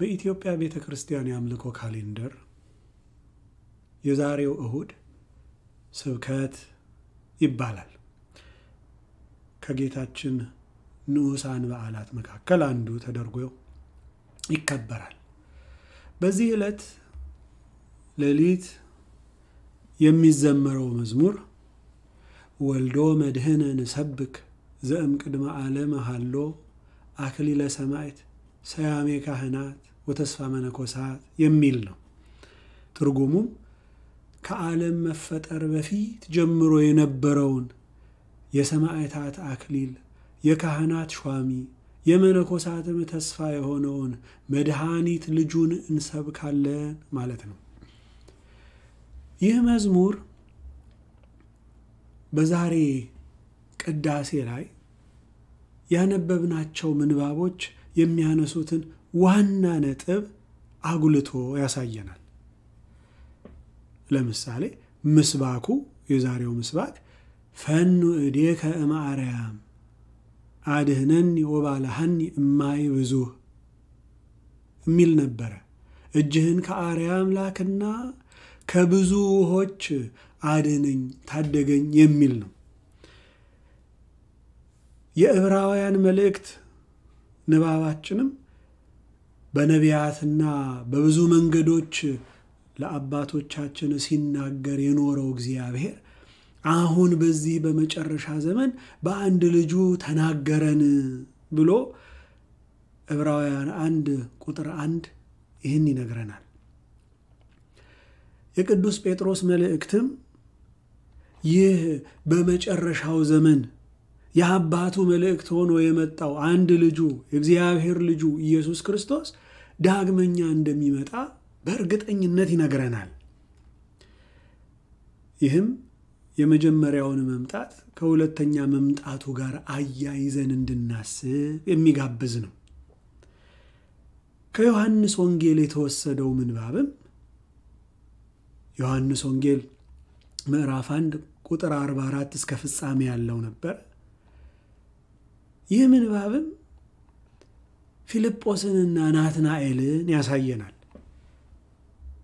በኢትዮጵያ ቤተ ክርስቲያን የአምልኮ ካሌንደር የዛሬው እሁድ ስብከት ይባላል። ከጌታችን ንዑሳን በዓላት መካከል አንዱ ተደርጎ ይከበራል። በዚህ ዕለት ሌሊት የሚዘመረው መዝሙር ወልዶ መድህነ ንሰብክ ዘእም ቅድመ ዓለም ሃሎ አክሊለ ሰማዕት ሰያሜ ካህናት ወተስፋ መነኮሳት የሚል ነው። ትርጉሙም ከዓለም መፈጠር በፊት ጀምሮ የነበረውን የሰማዕታት አክሊል የካህናት ሿሚ የመነኮሳትም ተስፋ የሆነውን መድኃኒት ልጁን እንሰብካለን ማለት ነው። ይህ መዝሙር በዛሬ ቅዳሴ ላይ ያነበብናቸው ምንባቦች የሚያነሱትን ዋና ነጥብ አጉልቶ ያሳየናል። ለምሳሌ ምስባኩ የዛሬው ምስባክ ፈኑ እዴከ እምአርያም አድህነኒ ወባልሐኒ እማይ ብዙህ የሚል ነበረ። እጅህን ከአርያም ላክና ከብዙ ውሆች አድነኝ ታደገኝ የሚል ነው። የዕብራውያን መልእክት ንባባችንም በነቢያትና በብዙ መንገዶች ለአባቶቻችን ሲናገር የኖረው እግዚአብሔር አሁን በዚህ በመጨረሻ ዘመን በአንድ ልጁ ተናገረን ብሎ ዕብራውያን አንድ ቁጥር አንድ ይህን ይነግረናል። የቅዱስ ጴጥሮስ መልእክትም ይህ በመጨረሻው ዘመን የአባቱ መልእክት ሆኖ የመጣው አንድ ልጁ የእግዚአብሔር ልጁ ኢየሱስ ክርስቶስ ዳግመኛ እንደሚመጣ በእርግጠኝነት ይነግረናል። ይህም የመጀመሪያውን መምጣት ከሁለተኛ መምጣቱ ጋር አያይዘን እንድናስብ የሚጋብዝ ነው። ከዮሐንስ ወንጌል የተወሰደው ምንባብም ዮሐንስ ወንጌል ምዕራፍ 1 ቁጥር 44 እስከ ፍጻሜ ያለው ነበር። ይህ ምንባብም ፊልጶስንና ናትናኤልን ያሳየናል።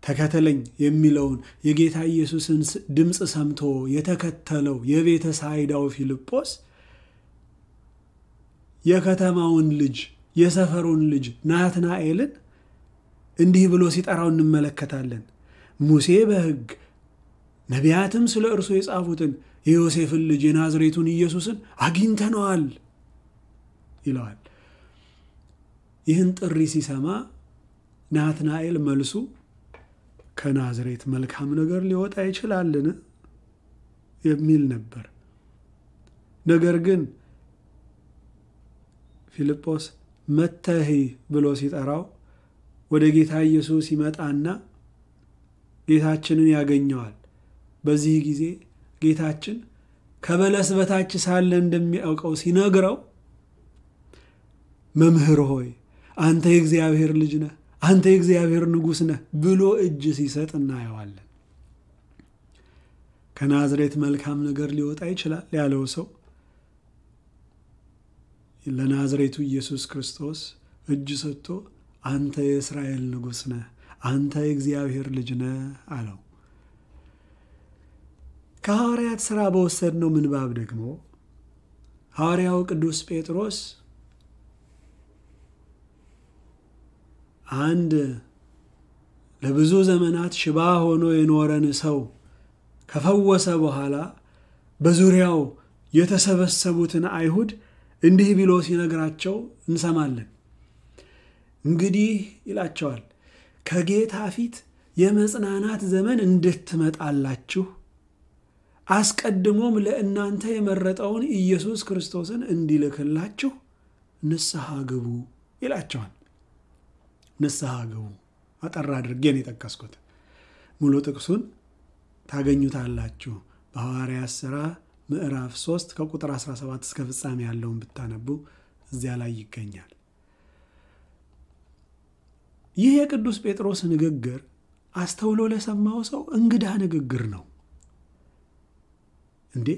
ተከተለኝ የሚለውን የጌታ ኢየሱስን ድምፅ ሰምቶ የተከተለው የቤተ ሳይዳው ፊልጶስ የከተማውን ልጅ የሰፈሩን ልጅ ናትናኤልን እንዲህ ብሎ ሲጠራው እንመለከታለን። ሙሴ በሕግ ነቢያትም ስለ እርሱ የጻፉትን የዮሴፍን ልጅ የናዝሬቱን ኢየሱስን አግኝተነዋል ይለዋል። ይህን ጥሪ ሲሰማ ናትናኤል መልሱ ከናዝሬት መልካም ነገር ሊወጣ ይችላልን የሚል ነበር። ነገር ግን ፊልጶስ መተህ ብሎ ሲጠራው ወደ ጌታ ኢየሱስ ይመጣና ጌታችንን ያገኘዋል። በዚህ ጊዜ ጌታችን ከበለስ በታች ሳለ እንደሚያውቀው ሲነግረው መምህር ሆይ አንተ የእግዚአብሔር ልጅ ነህ፣ አንተ የእግዚአብሔር ንጉሥ ነህ ብሎ እጅ ሲሰጥ እናየዋለን። ከናዝሬት መልካም ነገር ሊወጣ ይችላል ያለው ሰው ለናዝሬቱ ኢየሱስ ክርስቶስ እጅ ሰጥቶ አንተ የእስራኤል ንጉሥ ነህ፣ አንተ የእግዚአብሔር ልጅ ነህ አለው። ከሐዋርያት ሥራ በወሰድነው ምንባብ ደግሞ ሐዋርያው ቅዱስ ጴጥሮስ አንድ ለብዙ ዘመናት ሽባ ሆኖ የኖረን ሰው ከፈወሰ በኋላ በዙሪያው የተሰበሰቡትን አይሁድ እንዲህ ብሎ ሲነግራቸው እንሰማለን። እንግዲህ ይላቸዋል ከጌታ ፊት የመጽናናት ዘመን እንድትመጣላችሁ አስቀድሞም ለእናንተ የመረጠውን ኢየሱስ ክርስቶስን እንዲልክላችሁ ንስሐ ግቡ ይላቸዋል። ንስሐ ግቡ አጠር አድርጌን የጠቀስኩት ሙሉ ጥቅሱን ታገኙታላችሁ በሐዋርያት ሥራ ምዕራፍ 3 ከቁጥር 17 እስከ ፍጻሜ ያለውን ብታነቡ እዚያ ላይ ይገኛል። ይህ የቅዱስ ጴጥሮስ ንግግር አስተውሎ ለሰማው ሰው እንግዳ ንግግር ነው። እንዴ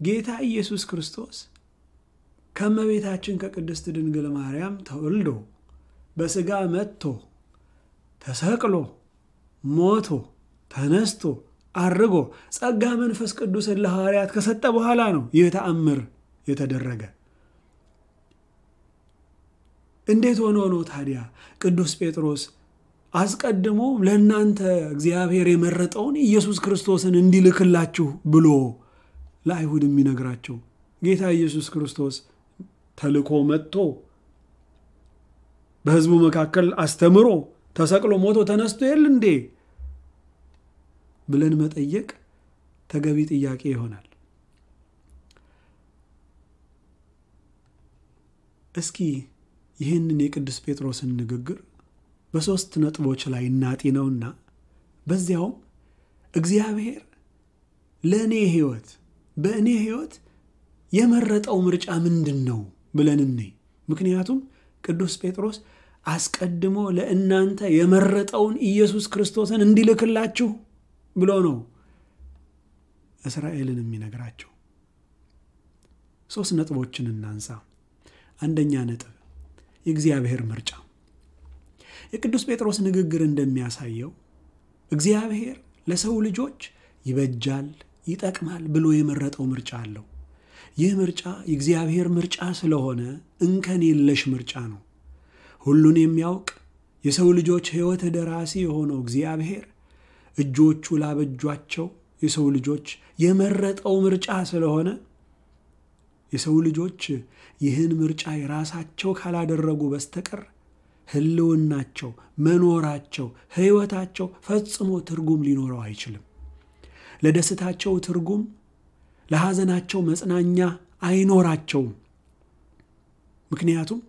ጌታ ኢየሱስ ክርስቶስ ከእመቤታችን ከቅድስት ድንግል ማርያም ተወልዶ በሥጋ መጥቶ ተሰቅሎ ሞቶ ተነስቶ አርጎ ጸጋ መንፈስ ቅዱስን ለሐዋርያት ከሰጠ በኋላ ነው ይህ ተአምር የተደረገ። እንዴት ሆኖ ነው ታዲያ ቅዱስ ጴጥሮስ አስቀድሞ ለእናንተ እግዚአብሔር የመረጠውን ኢየሱስ ክርስቶስን እንዲልክላችሁ ብሎ ለአይሁድ የሚነግራቸው? ጌታ ኢየሱስ ክርስቶስ ተልኮ መጥቶ በሕዝቡ መካከል አስተምሮ ተሰቅሎ ሞቶ ተነስቶ የል እንዴ ብለን መጠየቅ ተገቢ ጥያቄ ይሆናል። እስኪ ይህንን የቅዱስ ጴጥሮስን ንግግር በሦስት ነጥቦች ላይ እናጢ ነውና በዚያውም እግዚአብሔር ለእኔ ሕይወት በእኔ ሕይወት የመረጠው ምርጫ ምንድን ነው ብለን እኔ ምክንያቱም ቅዱስ ጴጥሮስ አስቀድሞ ለእናንተ የመረጠውን ኢየሱስ ክርስቶስን እንዲልክላችሁ ብሎ ነው እስራኤልን የሚነግራቸው። ሦስት ነጥቦችን እናንሳ። አንደኛ ነጥብ የእግዚአብሔር ምርጫ። የቅዱስ ጴጥሮስ ንግግር እንደሚያሳየው እግዚአብሔር ለሰው ልጆች ይበጃል፣ ይጠቅማል ብሎ የመረጠው ምርጫ አለው። ይህ ምርጫ የእግዚአብሔር ምርጫ ስለሆነ እንከን የለሽ ምርጫ ነው። ሁሉን የሚያውቅ የሰው ልጆች ሕይወት ደራሲ የሆነው እግዚአብሔር እጆቹ ላበጇቸው የሰው ልጆች የመረጠው ምርጫ ስለሆነ የሰው ልጆች ይህን ምርጫ የራሳቸው ካላደረጉ በስተቀር ሕልውናቸው፣ መኖራቸው፣ ሕይወታቸው ፈጽሞ ትርጉም ሊኖረው አይችልም። ለደስታቸው ትርጉም፣ ለሐዘናቸው መጽናኛ አይኖራቸውም። ምክንያቱም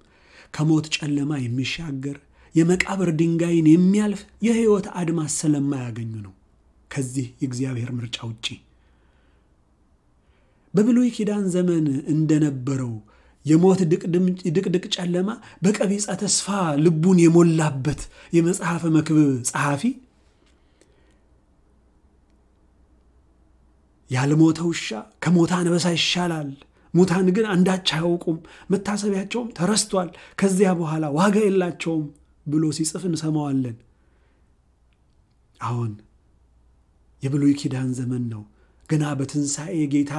ከሞት ጨለማ የሚሻገር የመቃብር ድንጋይን የሚያልፍ የሕይወት አድማስ ስለማያገኙ ነው። ከዚህ የእግዚአብሔር ምርጫ ውጪ በብሉይ ኪዳን ዘመን እንደነበረው የሞት ድቅድቅ ጨለማ በቀቢጸ ተስፋ ልቡን የሞላበት የመጽሐፈ መክብብ ጸሐፊ ያልሞተ ውሻ ከሞተ አንበሳ ይሻላል፣ ሙታን ግን አንዳች አያውቁም፣ መታሰቢያቸውም ተረስቷል፣ ከዚያ በኋላ ዋጋ የላቸውም ብሎ ሲጽፍ እንሰማዋለን። አሁን የብሉይ ኪዳን ዘመን ነው። ገና በትንሣኤ ጌታ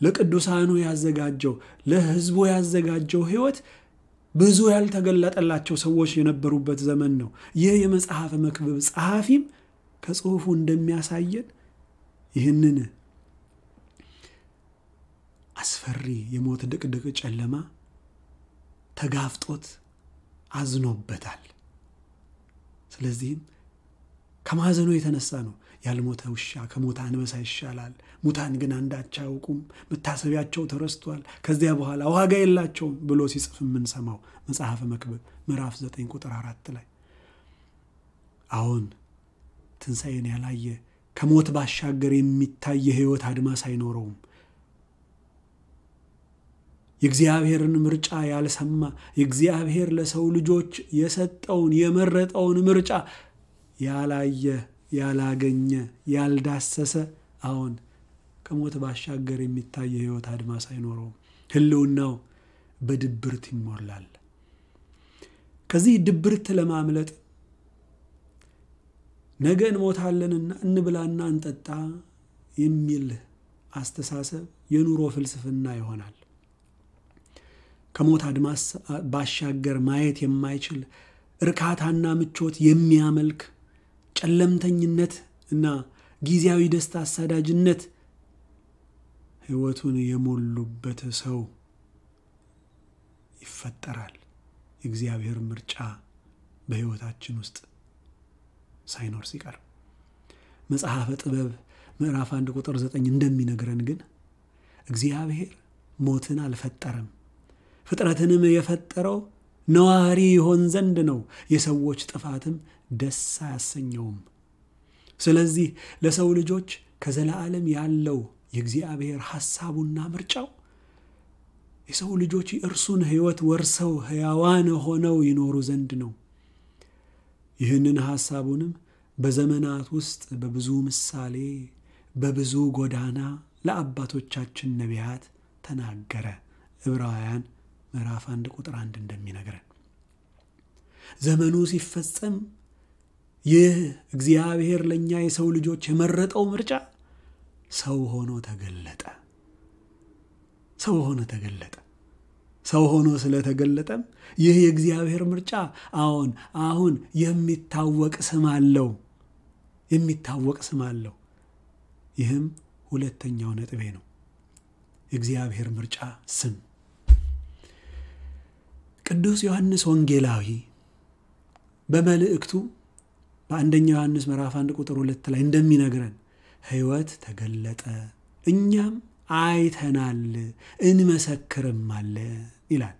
ለቅዱሳኑ ያዘጋጀው ለሕዝቡ ያዘጋጀው ሕይወት ብዙ ያልተገለጠላቸው ሰዎች የነበሩበት ዘመን ነው። ይህ የመጽሐፈ መክብብ ጸሐፊም ከጽሑፉ እንደሚያሳየን ይህንን አስፈሪ የሞት ድቅድቅ ጨለማ ተጋፍጦት አዝኖበታል። ስለዚህም ከማዘኑ የተነሳ ነው ያልሞተ ውሻ ከሞተ አንበሳ ይሻላል፣ ሙታን ግን አንዳች አያውቁም፣ መታሰቢያቸው ተረስቷል፣ ከዚያ በኋላ ዋጋ የላቸውም ብሎ ሲጽፍ የምንሰማው መጽሐፈ መክብብ ምዕራፍ 9 ቁጥር አራት ላይ አሁን ትንሣኤን ያላየ ከሞት ባሻገር የሚታይ የሕይወት አድማስ አይኖረውም። የእግዚአብሔርን ምርጫ ያልሰማ የእግዚአብሔር ለሰው ልጆች የሰጠውን የመረጠውን ምርጫ ያላየ ያላገኘ ያልዳሰሰ አሁን ከሞት ባሻገር የሚታይ የሕይወት አድማስ አይኖረውም። ሕልውናው በድብርት ይሞላል። ከዚህ ድብርት ለማምለጥ ነገ እንሞታለንና እንብላና እንጠጣ የሚል አስተሳሰብ የኑሮ ፍልስፍና ይሆናል። ከሞት አድማስ ባሻገር ማየት የማይችል እርካታና ምቾት የሚያመልክ ጨለምተኝነት እና ጊዜያዊ ደስታ አሳዳጅነት ሕይወቱን የሞሉበት ሰው ይፈጠራል። የእግዚአብሔር ምርጫ በሕይወታችን ውስጥ ሳይኖር ሲቀር መጽሐፈ ጥበብ ምዕራፍ አንድ ቁጥር ዘጠኝ እንደሚነግረን ግን እግዚአብሔር ሞትን አልፈጠረም፣ ፍጥረትንም የፈጠረው ነዋሪ ይሆን ዘንድ ነው፣ የሰዎች ጥፋትም ደስ አያሰኘውም። ስለዚህ ለሰው ልጆች ከዘላለም ያለው የእግዚአብሔር ሐሳቡና ምርጫው የሰው ልጆች የእርሱን ሕይወት ወርሰው ሕያዋን ሆነው ይኖሩ ዘንድ ነው። ይህንን ሐሳቡንም በዘመናት ውስጥ በብዙ ምሳሌ በብዙ ጎዳና ለአባቶቻችን ነቢያት ተናገረ። ዕብራውያን ምዕራፍ አንድ ቁጥር አንድ እንደሚነግረን ዘመኑ ሲፈጸም ይህ እግዚአብሔር ለእኛ የሰው ልጆች የመረጠው ምርጫ ሰው ሆኖ ተገለጠ። ሰው ሆኖ ተገለጠ። ሰው ሆኖ ስለተገለጠም ይህ የእግዚአብሔር ምርጫ አሁን አሁን የሚታወቅ ስም አለው የሚታወቅ ስም አለው። ይህም ሁለተኛው ነጥቤ ነው። የእግዚአብሔር ምርጫ ስም ቅዱስ ዮሐንስ ወንጌላዊ በመልእክቱ በአንደኛው ዮሐንስ ምዕራፍ አንድ ቁጥር ሁለት ላይ እንደሚነግረን ሕይወት ተገለጠ፣ እኛም አይተናል እንመሰክርማለ ይላል።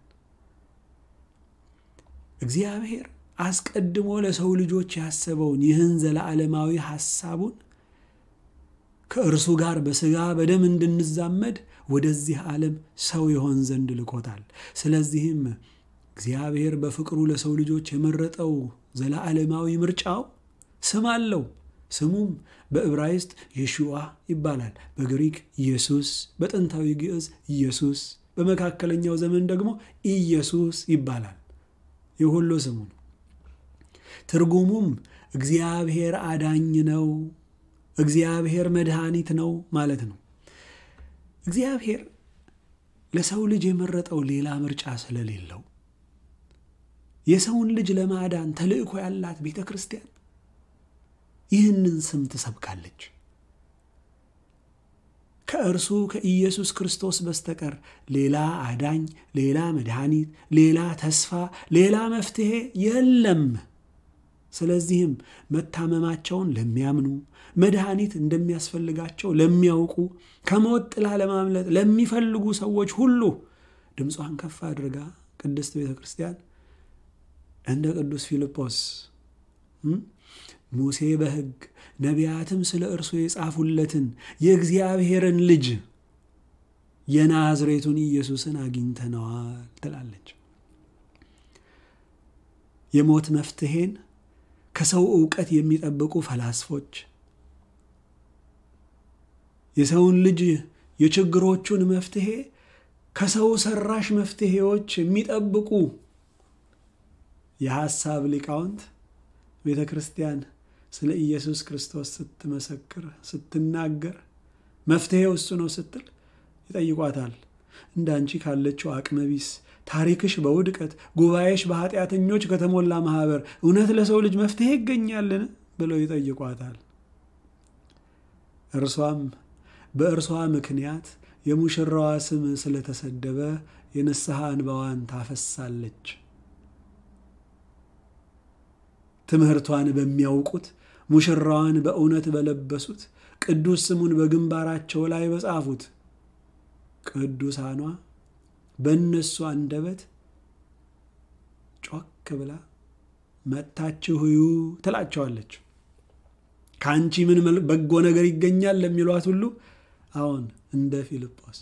እግዚአብሔር አስቀድሞ ለሰው ልጆች ያሰበውን ይህን ዘለዓለማዊ ሐሳቡን ከእርሱ ጋር በሥጋ በደም እንድንዛመድ ወደዚህ ዓለም ሰው የሆን ዘንድ ልኮታል። ስለዚህም እግዚአብሔር በፍቅሩ ለሰው ልጆች የመረጠው ዘለዓለማዊ ምርጫው ስም አለው። ስሙም በዕብራይስጥ የሹዋ ይባላል፣ በግሪክ ኢየሱስ፣ በጥንታዊ ግዕዝ ኢየሱስ፣ በመካከለኛው ዘመን ደግሞ ኢየሱስ ይባላል። ይህ ሁሉ ስሙ ነው። ትርጉሙም እግዚአብሔር አዳኝ ነው፣ እግዚአብሔር መድኃኒት ነው ማለት ነው። እግዚአብሔር ለሰው ልጅ የመረጠው ሌላ ምርጫ ስለሌለው የሰውን ልጅ ለማዳን ተልእኮ ያላት ቤተ ክርስቲያን ይህንን ስም ትሰብካለች። ከእርሱ ከኢየሱስ ክርስቶስ በስተቀር ሌላ አዳኝ፣ ሌላ መድኃኒት፣ ሌላ ተስፋ፣ ሌላ መፍትሔ የለም። ስለዚህም መታመማቸውን ለሚያምኑ መድኃኒት እንደሚያስፈልጋቸው ለሚያውቁ ከሞት ጥላ ለማምለጥ ለሚፈልጉ ሰዎች ሁሉ ድምጿን ከፍ አድርጋ ቅድስት ቤተ ክርስቲያን እንደ ቅዱስ ፊልጶስ ሙሴ በሕግ ነቢያትም ስለ እርሱ የጻፉለትን የእግዚአብሔርን ልጅ የናዝሬቱን ኢየሱስን አግኝተነዋል ትላለች። የሞት መፍትሔን ከሰው ዕውቀት የሚጠብቁ ፈላስፎች የሰውን ልጅ የችግሮቹን መፍትሔ ከሰው ሰራሽ መፍትሔዎች የሚጠብቁ የሐሳብ ሊቃውንት ቤተ ክርስቲያን ስለ ኢየሱስ ክርስቶስ ስትመሰክር ስትናገር መፍትሔው እሱ ነው ስትል ይጠይቋታል። እንደ አንቺ ካለችው አቅመቢስ ታሪክሽ በውድቀት ጉባኤሽ በኃጢአተኞች ከተሞላ ማህበር እውነት ለሰው ልጅ መፍትሔ ይገኛልን ብለው ይጠይቋታል። እርሷም በእርሷ ምክንያት የሙሽራዋ ስም ስለተሰደበ የንስሐ እንባዋን ታፈሳለች። ትምህርቷን በሚያውቁት ሙሽራዋን በእውነት በለበሱት ቅዱስ ስሙን በግንባራቸው ላይ በጻፉት ቅዱሳኗ በእነሱ አንደበት ጮክ ብላ መጥታችሁ እዩ ትላቸዋለች። ከአንቺ ምን በጎ ነገር ይገኛል ለሚሏት ሁሉ አሁን እንደ ፊልጶስ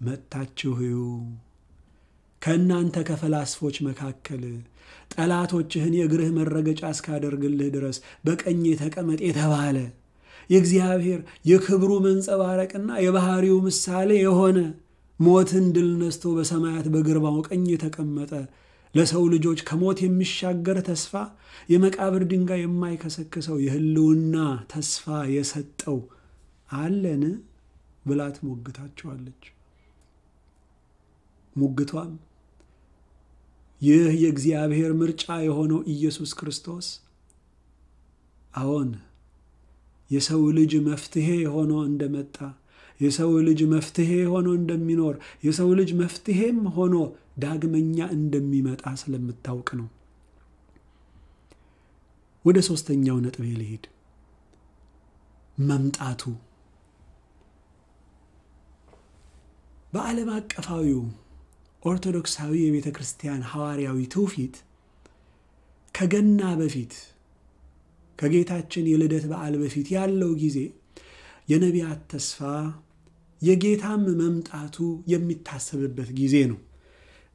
መጥታችሁ እዩ። ከእናንተ ከፈላስፎች መካከል ጠላቶችህን የእግርህ መረገጫ እስካደርግልህ ድረስ በቀኜ ተቀመጥ የተባለ የእግዚአብሔር የክብሩ መንጸባረቅና የባህሪው ምሳሌ የሆነ ሞትን ድል ነስቶ በሰማያት በግርባው ቀኝ የተቀመጠ ለሰው ልጆች ከሞት የሚሻገር ተስፋ የመቃብር ድንጋይ የማይከሰክሰው የሕልውና ተስፋ የሰጠው አለን ብላ ትሞግታቸዋለች። ሙግቷም ይህ የእግዚአብሔር ምርጫ የሆነው ኢየሱስ ክርስቶስ አዎን የሰው ልጅ መፍትሔ ሆኖ እንደመጣ የሰው ልጅ መፍትሔ ሆኖ እንደሚኖር የሰው ልጅ መፍትሔም ሆኖ ዳግመኛ እንደሚመጣ ስለምታውቅ ነው። ወደ ሦስተኛው ነጥቤ ልሄድ። መምጣቱ በዓለም አቀፋዊው ኦርቶዶክሳዊ የቤተ ክርስቲያን ሐዋርያዊ ትውፊት ከገና በፊት ከጌታችን የልደት በዓል በፊት ያለው ጊዜ የነቢያት ተስፋ የጌታም መምጣቱ የሚታሰብበት ጊዜ ነው።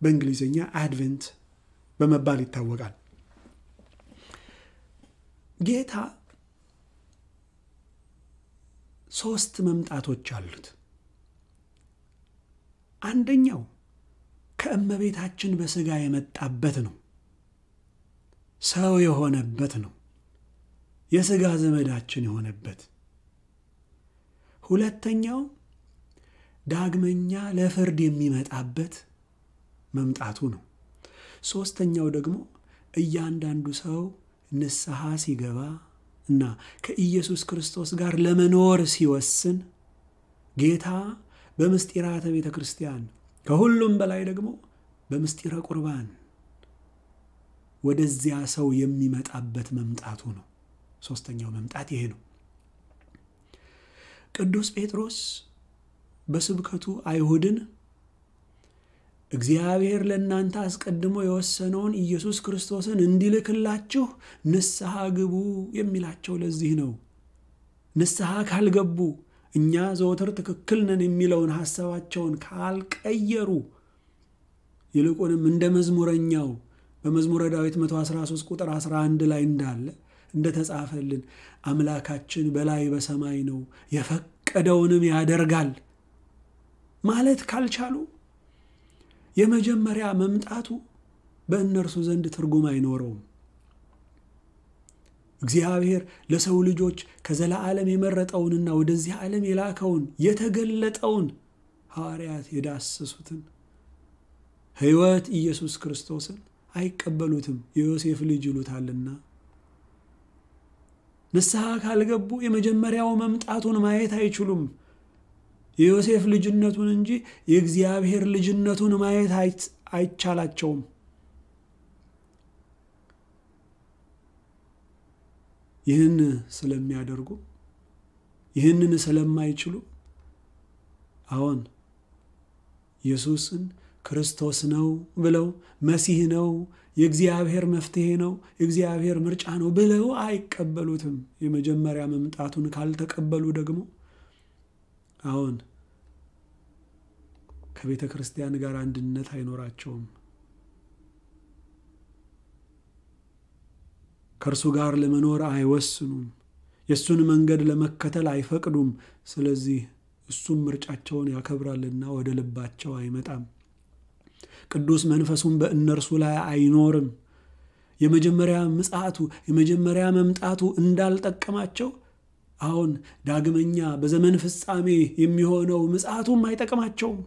በእንግሊዝኛ አድቨንት በመባል ይታወቃል። ጌታ ሶስት መምጣቶች አሉት። አንደኛው ከእመቤታችን በሥጋ የመጣበት ነው። ሰው የሆነበት ነው። የሥጋ ዘመዳችን የሆነበት። ሁለተኛው ዳግመኛ ለፍርድ የሚመጣበት መምጣቱ ነው። ሦስተኛው ደግሞ እያንዳንዱ ሰው ንስሐ ሲገባ እና ከኢየሱስ ክርስቶስ ጋር ለመኖር ሲወስን ጌታ በምስጢራተ ቤተ ክርስቲያን ከሁሉም በላይ ደግሞ በምስጢረ ቁርባን ወደዚያ ሰው የሚመጣበት መምጣቱ ነው። ሦስተኛው መምጣት ይሄ ነው። ቅዱስ ጴጥሮስ በስብከቱ አይሁድን እግዚአብሔር ለእናንተ አስቀድሞ የወሰነውን ኢየሱስ ክርስቶስን እንዲልክላችሁ ንስሐ ግቡ የሚላቸው ለዚህ ነው። ንስሐ ካልገቡ እኛ ዘወትር ትክክል ነን የሚለውን ሐሳባቸውን ካልቀየሩ ይልቁንም እንደ መዝሙረኛው በመዝሙረ ዳዊት 113 ቁጥር 11 ላይ እንዳለ እንደተጻፈልን አምላካችን በላይ በሰማይ ነው የፈቀደውንም ያደርጋል ማለት ካልቻሉ የመጀመሪያ መምጣቱ በእነርሱ ዘንድ ትርጉም አይኖረውም። እግዚአብሔር ለሰው ልጆች ከዘላዓለም የመረጠውንና ወደዚህ ዓለም የላከውን የተገለጠውን ሐዋርያት የዳሰሱትን ሕይወት ኢየሱስ ክርስቶስን አይቀበሉትም። የዮሴፍ ልጅ ይሉታልና ንስሐ ካልገቡ የመጀመሪያው መምጣቱን ማየት አይችሉም። የዮሴፍ ልጅነቱን እንጂ የእግዚአብሔር ልጅነቱን ማየት አይቻላቸውም። ይህን ስለሚያደርጉ ይህንን ስለማይችሉ አዎን ኢየሱስን ክርስቶስ ነው ብለው መሲህ ነው፣ የእግዚአብሔር መፍትሄ ነው፣ የእግዚአብሔር ምርጫ ነው ብለው አይቀበሉትም። የመጀመሪያ መምጣቱን ካልተቀበሉ ደግሞ አዎን ከቤተ ክርስቲያን ጋር አንድነት አይኖራቸውም። ከእርሱ ጋር ለመኖር አይወስኑም። የእሱን መንገድ ለመከተል አይፈቅዱም። ስለዚህ እሱም ምርጫቸውን ያከብራልና ወደ ልባቸው አይመጣም። ቅዱስ መንፈሱም በእነርሱ ላይ አይኖርም። የመጀመሪያ ምጽአቱ የመጀመሪያ መምጣቱ እንዳልጠቀማቸው አሁን ዳግመኛ በዘመን ፍጻሜ የሚሆነው ምጽአቱም አይጠቅማቸውም።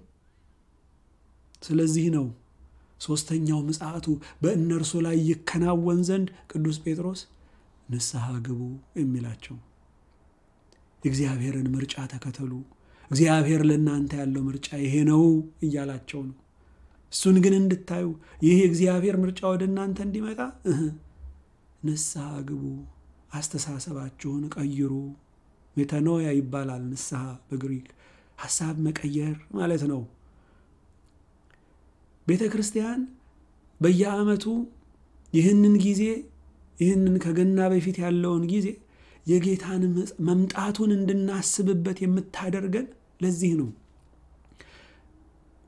ስለዚህ ነው ሦስተኛው ምጽአቱ በእነርሱ ላይ ይከናወን ዘንድ ቅዱስ ጴጥሮስ ንስሐ ግቡ የሚላቸው። የእግዚአብሔርን ምርጫ ተከተሉ፣ እግዚአብሔር ለእናንተ ያለው ምርጫ ይሄ ነው እያላቸው ነው። እሱን ግን እንድታዩ ይህ የእግዚአብሔር ምርጫ ወደ እናንተ እንዲመጣ ንስሐ ግቡ፣ አስተሳሰባችሁን ቀይሩ። ሜታኖያ ይባላል ንስሐ በግሪክ ሐሳብ መቀየር ማለት ነው። ቤተ ክርስቲያን በየዓመቱ ይህንን ጊዜ ይህንን ከገና በፊት ያለውን ጊዜ የጌታን መምጣቱን እንድናስብበት የምታደርገን ለዚህ ነው።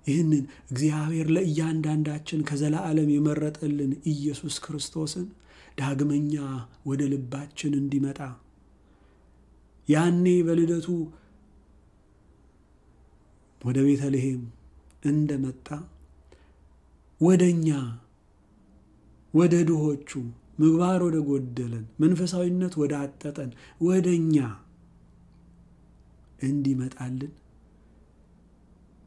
ይህንን እግዚአብሔር ለእያንዳንዳችን ከዘላዓለም የመረጠልን ኢየሱስ ክርስቶስን ዳግመኛ ወደ ልባችን እንዲመጣ ያኔ በልደቱ ወደ ቤተልሔም እንደመጣ ወደ እኛ ወደ ድሆቹ ምግባር ወደ ጎደለን መንፈሳዊነት ወደ አጠጠን ወደ እኛ እንዲመጣልን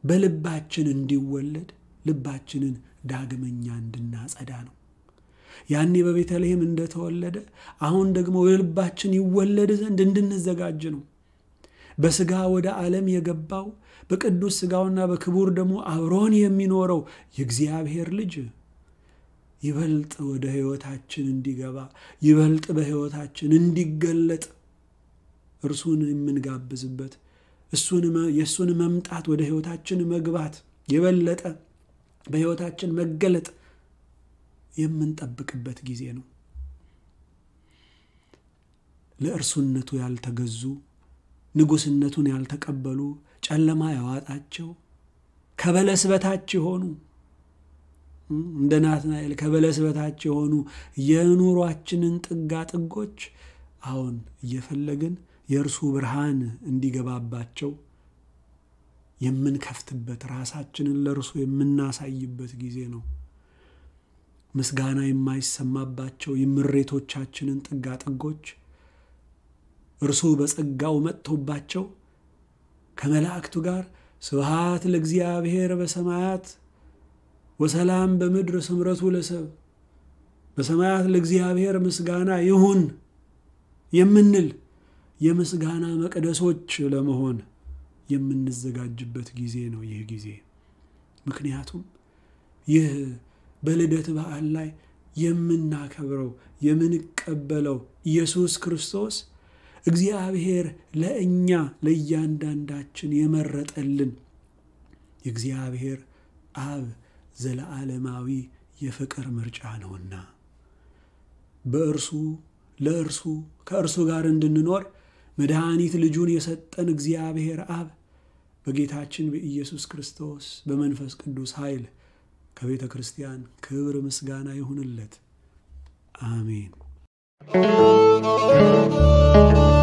በልባችን እንዲወለድ ልባችንን ዳግመኛ እንድናጸዳ ነው። ያኔ በቤተልሔም እንደተወለደ አሁን ደግሞ ልባችን ይወለድ ዘንድ እንድንዘጋጅ ነው። በሥጋ ወደ ዓለም የገባው በቅዱስ ሥጋውና በክቡር ደግሞ አብሮን የሚኖረው የእግዚአብሔር ልጅ ይበልጥ ወደ ሕይወታችን እንዲገባ ይበልጥ በሕይወታችን እንዲገለጥ እርሱን የምንጋብዝበት የእሱን መምጣት ወደ ሕይወታችን መግባት የበለጠ በሕይወታችን መገለጥ የምንጠብቅበት ጊዜ ነው። ለእርሱነቱ ያልተገዙ ንጉሥነቱን ያልተቀበሉ ጨለማ ያዋጣቸው ከበለስ በታች የሆኑ እንደ ናትናኤል ከበለስ በታች የሆኑ የኑሯችንን ጥጋ ጥጎች አዎን እየፈለግን የእርሱ ብርሃን እንዲገባባቸው የምንከፍትበት ራሳችንን ለእርሱ የምናሳይበት ጊዜ ነው። ምስጋና የማይሰማባቸው የምሬቶቻችንን ጥጋጥጎች እርሱ በጸጋው መጥቶባቸው ከመላእክቱ ጋር ስብሃት ለእግዚአብሔር በሰማያት ወሰላም በምድር ስምረቱ ለሰብ በሰማያት ለእግዚአብሔር ምስጋና ይሁን የምንል የምስጋና መቅደሶች ለመሆን የምንዘጋጅበት ጊዜ ነው ይህ ጊዜ። ምክንያቱም ይህ በልደት በዓል ላይ የምናከብረው የምንቀበለው ኢየሱስ ክርስቶስ እግዚአብሔር ለእኛ ለእያንዳንዳችን የመረጠልን የእግዚአብሔር አብ ዘለዓለማዊ የፍቅር ምርጫ ነውና በእርሱ ለእርሱ ከእርሱ ጋር እንድንኖር መድኃኒት ልጁን የሰጠን እግዚአብሔር አብ በጌታችን በኢየሱስ ክርስቶስ በመንፈስ ቅዱስ ኃይል ከቤተ ክርስቲያን ክብር ምስጋና ይሁንለት። አሜን። Thank you.